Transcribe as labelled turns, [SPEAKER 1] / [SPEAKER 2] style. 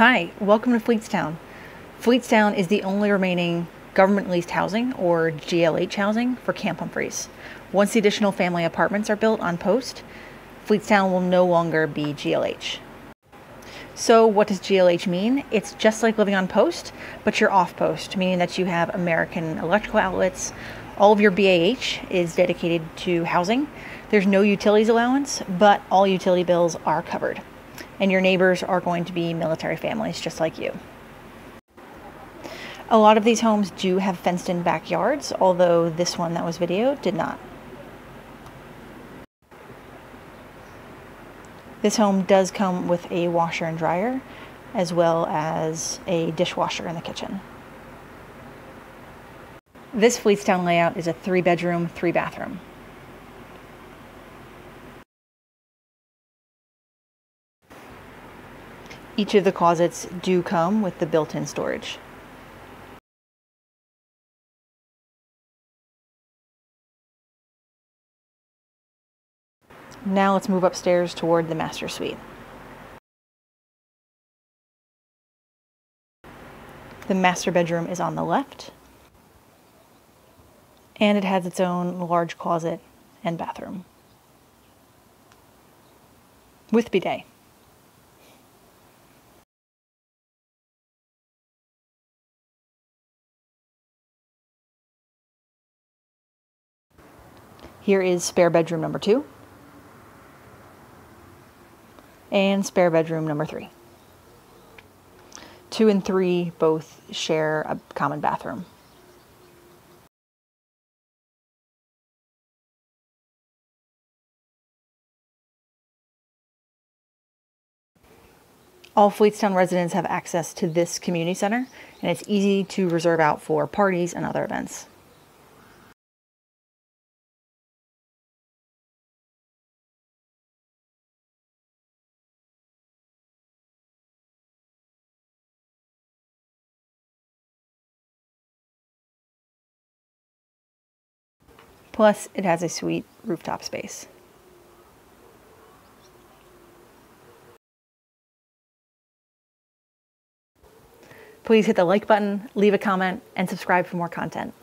[SPEAKER 1] Hi, welcome to Fleetstown. Fleetstown is the only remaining government leased housing, or GLH housing, for Camp Humphreys. Once the additional family apartments are built on post, Fleetstown will no longer be GLH. So, what does GLH mean? It's just like living on post, but you're off post, meaning that you have American electrical outlets. All of your BAH is dedicated to housing. There's no utilities allowance, but all utility bills are covered. And your neighbors are going to be military families just like you. A lot of these homes do have fenced in backyards, although this one that was videoed did not. This home does come with a washer and dryer, as well as a dishwasher in the kitchen. This Fleetstown layout is a three bedroom, three bathroom. Each of the closets do come with the built-in storage. Now let's move upstairs toward the master suite. The master bedroom is on the left, and it has its own large closet and bathroom with bidet. Here is spare bedroom number two and spare bedroom number three. Two and three both share a common bathroom. All Fleetstown residents have access to this community center, and it's easy to reserve out for parties and other events. Plus, it has a sweet rooftop space. Please hit the like button, leave a comment, and subscribe for more content.